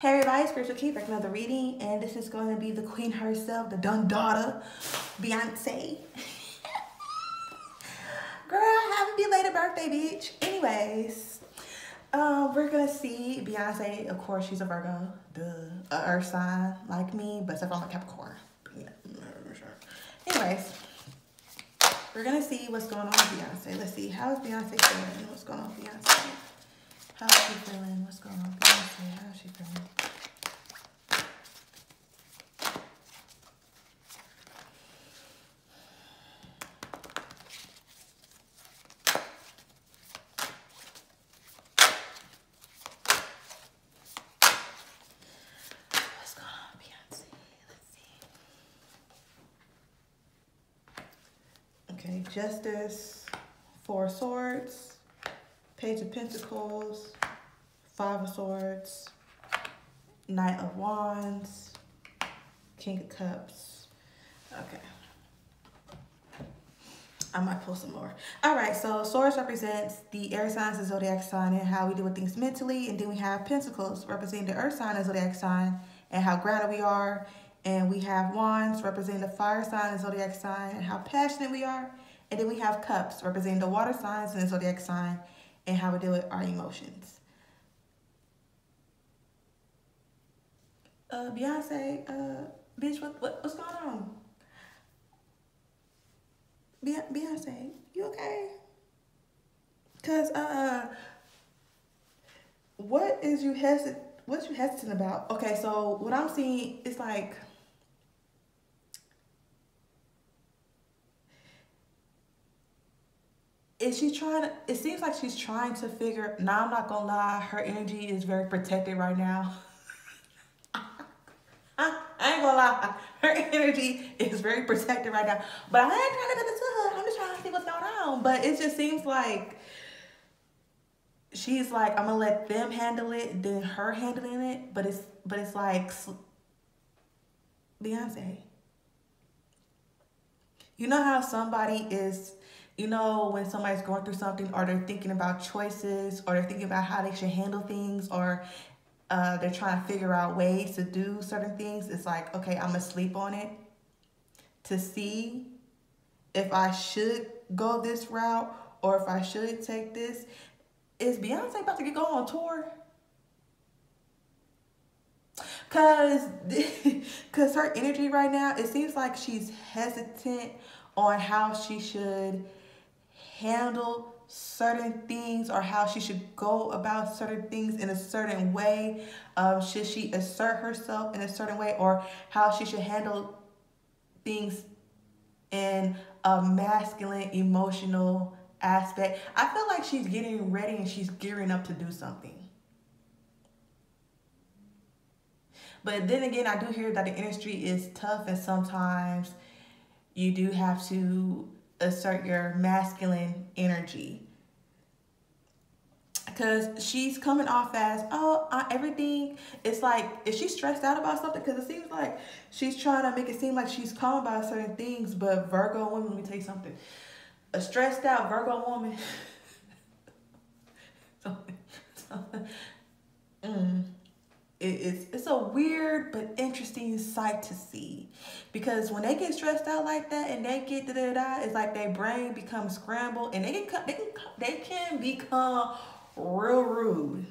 Hey everybody, Spiritual Kei back another reading, and this is going to be the queen herself, the dun daughter, Beyonce. Girl, happy belated birthday, bitch. Anyways, um, we're gonna see Beyonce. Of course, she's a Virgo, duh, a Earth sign like me, but except I'm a Capricorn. Anyways, we're gonna see what's going on with Beyonce. Let's see how is Beyonce feeling. What's going on with Beyonce? How's she feeling? What's going on? How's she feeling? What's going on, Beyonce? Let's see. Okay, Justice, Four Swords, Page of Pentacles, Five of Swords, Knight of Wands, King of Cups. Okay. I might pull some more. All right, so Swords represents the air signs, the zodiac sign, and how we deal with things mentally. And then we have Pentacles representing the earth sign, the zodiac sign, and how grounded we are. And we have Wands representing the fire sign, the zodiac sign, and how passionate we are. And then we have Cups representing the water signs and the zodiac sign, and how we deal with our emotions. Uh, Beyonce, uh, bitch, what, what what's going on? Be- Beyonce, you okay? Cause uh, what is you hesitant? What you hesitant about? Okay, so what I'm seeing is like. Is she trying to, it seems like she's trying to figure, now I'm not gonna lie, her energy is very protected right now. I, I ain't gonna lie, her energy is very protected right now. But I ain't trying to do this to her. I'm just trying to see what's going on. But it just seems like she's like, I'm gonna let them handle it, then her handling it. But it's but it's like Beyonce. You know how somebody is, you know, when somebody's going through something or they're thinking about choices or they're thinking about how they should handle things or uh, they're trying to figure out ways to do certain things. It's like, okay, I'm gonna sleep on it to see if I should go this route or if I should take this. Is Beyonce about to get going on tour? Cause, cause her energy right now, it seems like she's hesitant on how she should handle certain things or how she should go about certain things in a certain way. Um, should she assert herself in a certain way or how she should handle things in a masculine emotional aspect. I feel like she's getting ready and she's gearing up to do something. But then again, I do hear that the industry is tough and sometimes you do have to assert your masculine energy. Because she's coming off as, oh, everything, it's like, is she stressed out about something? Because it seems like she's trying to make it seem like she's calm about certain things, but Virgo woman, let me tell you something. A stressed out Virgo woman, mm, it, it's, it's a weird but interesting sight to see. Because when they get stressed out like that and they get da da da, it's like their brain becomes scrambled and they can, they can, they can become real rude,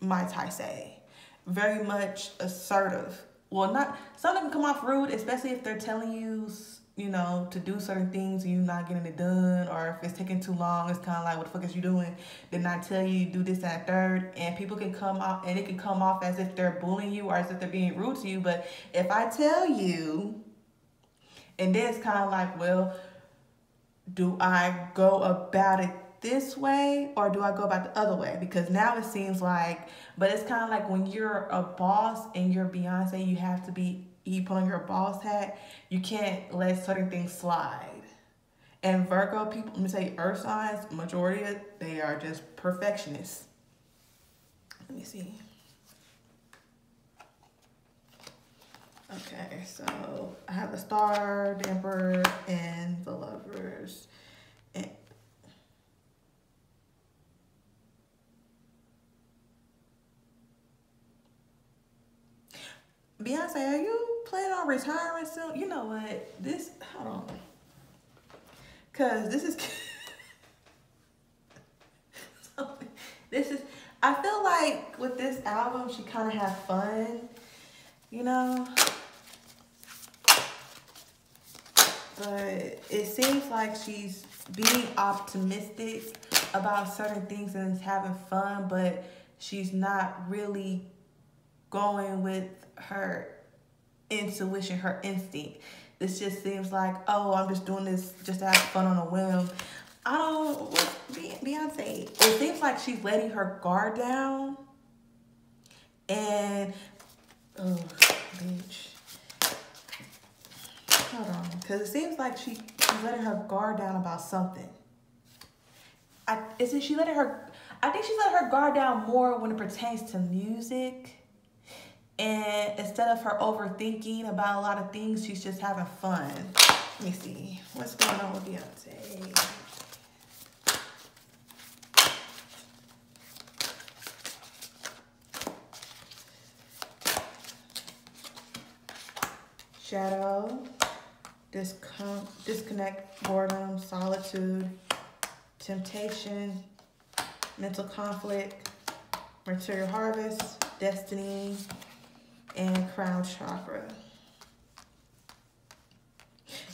might I say. Very much assertive. Well, not, some of them come off rude, especially if they're telling you, you know, to do certain things and you're not getting it done, or if it's taking too long, it's kind of like, what the fuck is you doing? Then I tell you, do this and third, and people can come off, and it can come off as if they're bullying you or as if they're being rude to you. But if I tell you, and then it's kind of like, well, do I go about it this way or do I go about the other way? Because now it seems like, but it's kind of like when you're a boss and you're Beyonce, you have to be, you put on your boss hat, you can't let certain things slide. And Virgo people, let me say earth signs, majority of they are just perfectionists. Let me see. Okay, so I have the star, the emperor, and the lovers. Beyonce, are you retiring soon? You know what? This hold on. Cause this is this is I feel like with this album she kinda had fun, you know. But it seems like she's being optimistic about certain things and is having fun, but she's not really going with her intuition, her instinct. This just seems like, oh, I'm just doing this just to have fun on a whim. I don't, Beyonce, it seems like she's letting her guard down. And, oh, bitch. Hold on, because it seems like she, she's letting her guard down about something. I, is it she letting her, I think she's letting her guard down more when it pertains to music and instead of her overthinking about a lot of things, she's just having fun. Let me see. What's going on with Beyonce? Shadow, discon disconnect, boredom, solitude, temptation, mental conflict, material harvest, destiny, and crown chakra.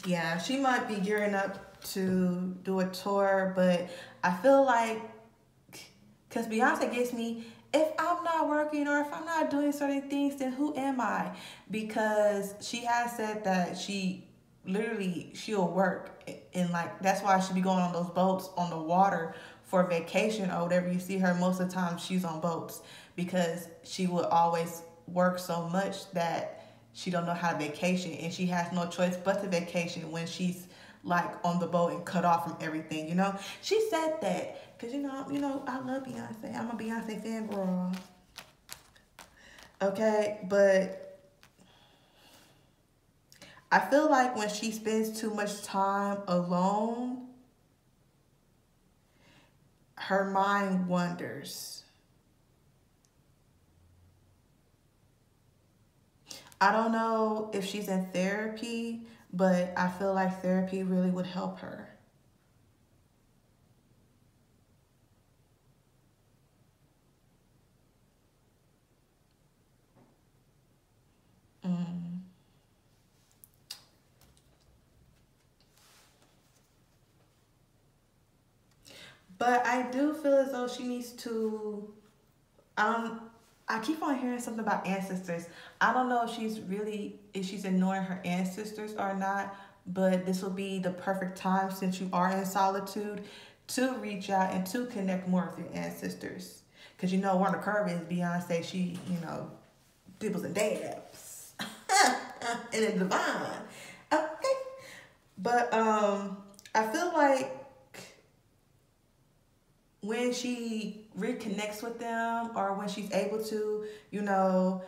Yeah, she might be gearing up to do a tour, but I feel like, because Beyonce gets me, if I'm not working or if I'm not doing certain things, then who am I? Because she has said that she literally, she'll work. And like, that's why she'll be going on those boats on the water for vacation or whatever. You see her most of the time, she's on boats because she will always work so much that she don't know how to vacation and she has no choice but to vacation when she's like on the boat and cut off from everything, you know? She said that because, you know, you know, I love Beyonce. I'm a Beyonce fan, girl. Okay, but I feel like when she spends too much time alone, her mind wanders I don't know if she's in therapy, but I feel like therapy really would help her. Mm. But I do feel as though she needs to um I keep on hearing something about ancestors. I don't know if she's really, if she's ignoring her ancestors or not, but this will be the perfect time since you are in solitude to reach out and to connect more with your ancestors. Because you know, one of the curve is Beyonce, she, you know, dibbles and dabs. and it's divine. Okay. But um, I feel like when she reconnects with them or when she's able to, you know,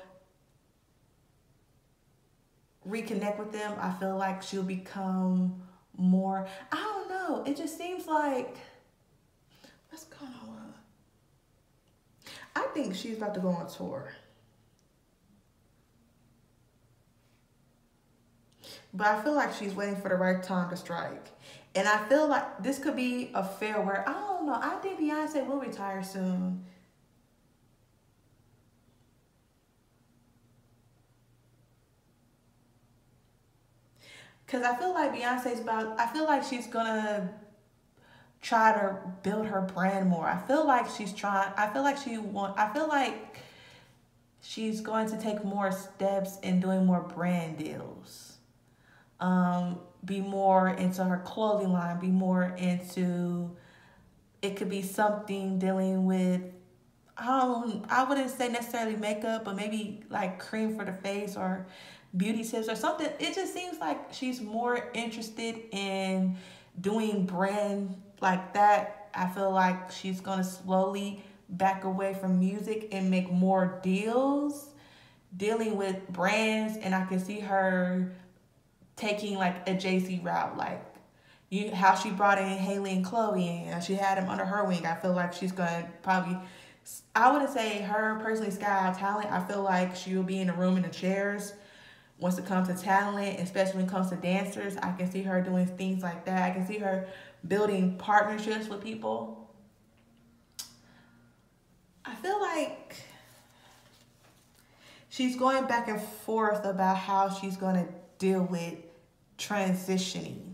reconnect with them, I feel like she'll become more, I don't know. It just seems like, what's going on? I think she's about to go on tour. But I feel like she's waiting for the right time to strike. And I feel like this could be a fair where I don't know. I think Beyonce will retire soon. Cause I feel like Beyonce's about I feel like she's gonna try to build her brand more. I feel like she's trying I feel like she want I feel like she's going to take more steps in doing more brand deals. Um be more into her clothing line, be more into it could be something dealing with um I wouldn't say necessarily makeup, but maybe like cream for the face or beauty tips or something. It just seems like she's more interested in doing brand like that. I feel like she's gonna slowly back away from music and make more deals dealing with brands and I can see her taking like a Jay-Z route, like you how she brought in Halle and Chloe and she had him under her wing. I feel like she's gonna probably I wouldn't say her personally sky talent. I feel like she will be in the room in the chairs. Once it comes to talent, especially when it comes to dancers, I can see her doing things like that. I can see her building partnerships with people. I feel like she's going back and forth about how she's going to deal with transitioning.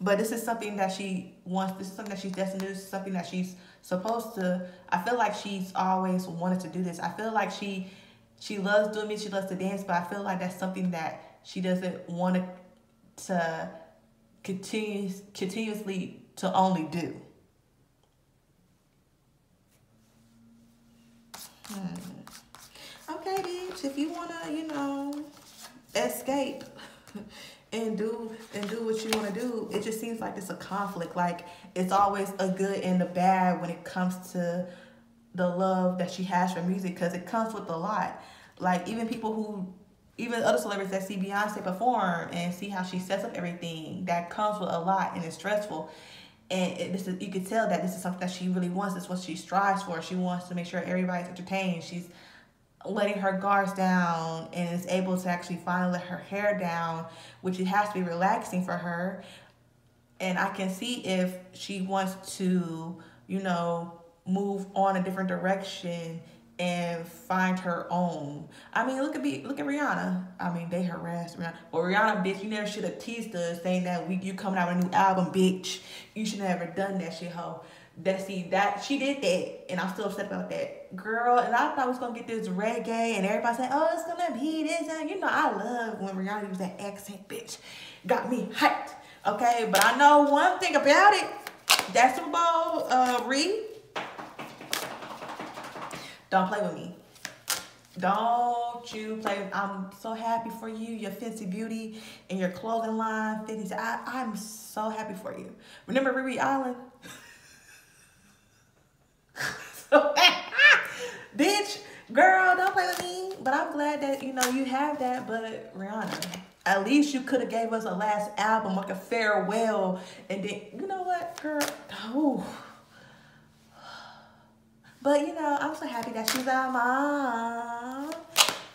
But this is something that she wants. This is something that she's destined to do. This is something that she's supposed to. I feel like she's always wanted to do this. I feel like she she loves doing it. She loves to dance, but I feel like that's something that she doesn't want to to continues continuously to only do. Hmm. Okay, bitch. If you wanna, you know, escape and do and do what you want to do it just seems like it's a conflict like it's always a good and a bad when it comes to the love that she has for music because it comes with a lot like even people who even other celebrities that see beyonce perform and see how she sets up everything that comes with a lot and it's stressful and it, this is you could tell that this is something that she really wants. Is what she strives for. She wants to make sure everybody's entertained. She's letting her guards down and is able to actually finally let her hair down, which it has to be relaxing for her. And I can see if she wants to, you know, move on a different direction and find her own. I mean, look at me, look at Rihanna. I mean, they harassed Rihanna. Well, Rihanna, bitch, you never should have teased us saying that we you coming out with a new album, bitch. You should never done that shit, hoe that see that she did that and I'm still upset about that. Girl, and I thought I was gonna get this reggae and everybody saying, Oh, it's gonna be this and you know I love when Rihanna used that accent bitch. Got me hyped. Okay, but I know one thing about it. That Super Bowl uh re don't play with me. Don't you play. I'm so happy for you, your Fenty Beauty and your clothing line, 50s. I, I'm so happy for you. Remember Riri Island? bitch, girl, don't play with me. But I'm glad that, you know, you have that. But Rihanna, at least you could have gave us a last album, like a farewell. And then, you know what, girl? Oh. But, you know, I'm so happy that she's our mom.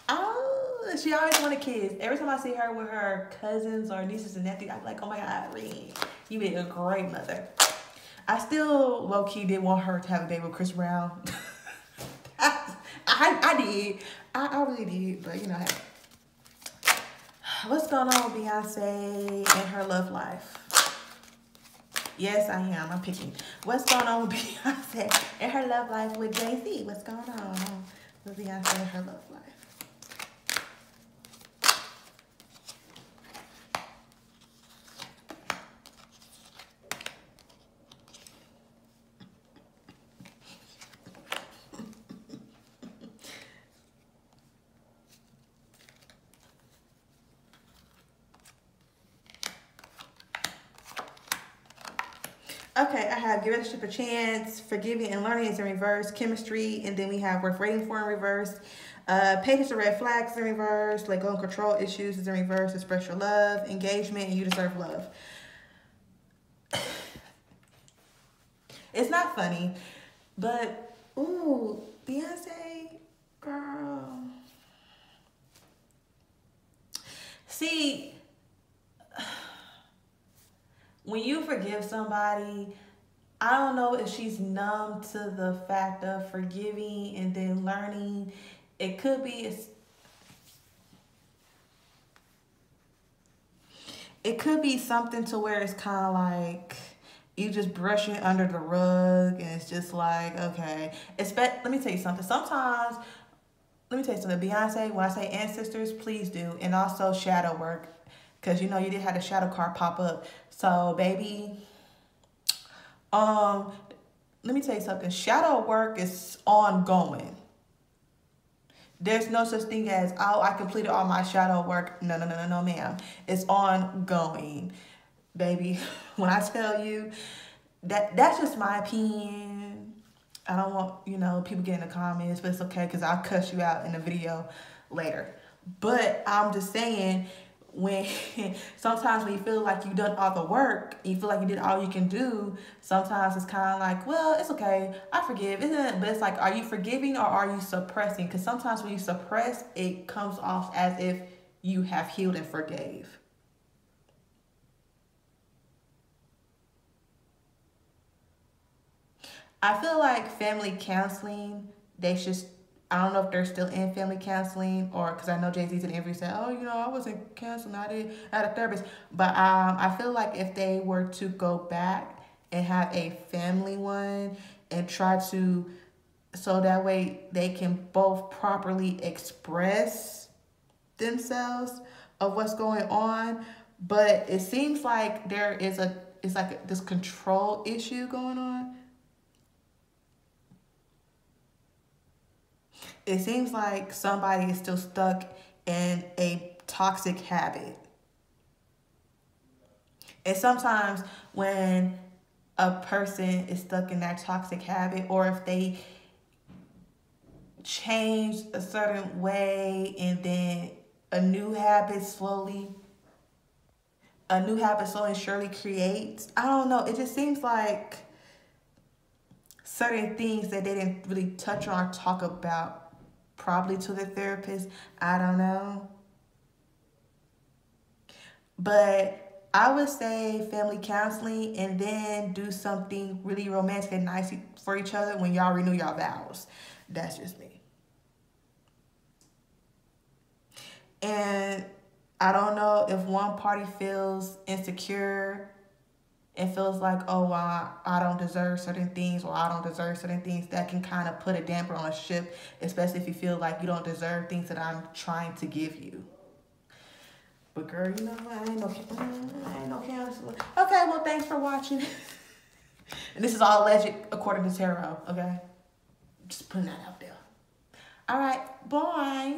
Oh, she always wanted kids. Every time I see her with her cousins or nieces and nephews, I'm like, oh my God, Reed, you be a great mother. I still low key did want her to have a baby with Chris Brown. I, I, I did. I, I really did, but you know, hey. What's going on with Beyonce and her love life? Yes, I am. I'm picking. What's going on with Beyonce and her love life with Jay-Z? What's going on with Beyonce and her love life? Okay, I have Give Relationship a Chance, Forgiving and Learning is in reverse, Chemistry, and then we have Worth Waiting For in reverse. Uh, Patience or Red Flags in reverse, Let Go and Control Issues is in reverse, Express Your Love, Engagement, and You Deserve Love. it's not funny, but, ooh, Beyonce, girl. See, when you forgive somebody, I don't know if she's numb to the fact of forgiving and then learning. It could be it could be something to where it's kind of like you just brush it under the rug and it's just like okay. Expect let me tell you something. Sometimes let me tell you something. Beyonce when i say ancestors please do. And also shadow work because you know you did have the shadow card pop up. So baby, um, let me tell you something. Shadow work is ongoing. There's no such thing as, oh, I completed all my shadow work. No, no, no, no, no, ma'am. It's ongoing. Baby, when I tell you that that's just my opinion. I don't want, you know, people getting in the comments, but it's okay because I'll cuss you out in the video later. But I'm just saying, when sometimes when you feel like you've done all the work, you feel like you did all you can do, sometimes it's kind of like, well, it's okay, I forgive, isn't it? But it's like, are you forgiving or are you suppressing? Because sometimes when you suppress, it comes off as if you have healed and forgave. I feel like family counseling, they should I don't know if they're still in family counseling or because I know Jay Z's and every said, oh, you know, I wasn't counseling, I did I had a therapist. But um, I feel like if they were to go back and have a family one and try to, so that way they can both properly express themselves of what's going on. But it seems like there is a, it's like this control issue going on it seems like somebody is still stuck in a toxic habit. And sometimes when a person is stuck in that toxic habit, or if they change a certain way and then a new habit slowly a new habit slowly surely creates i don't know it just seems like certain things that they didn't really touch on or talk about probably to the therapist. I don't know. But I would say family counseling and then do something really romantic and nice for each other when y'all renew y'all vows. That's just me. And I don't know if one party feels insecure and feels like, oh, well, I, I don't deserve certain things or I don't deserve certain things, that can kind of put a damper on a ship, especially if you feel like you don't deserve things that I'm trying to give you. But girl, you know I ain't no, I ain't no counselor. Okay, well, thanks for watching. and this is all alleged according to Tarot, okay? Just putting that out there. All right, bye.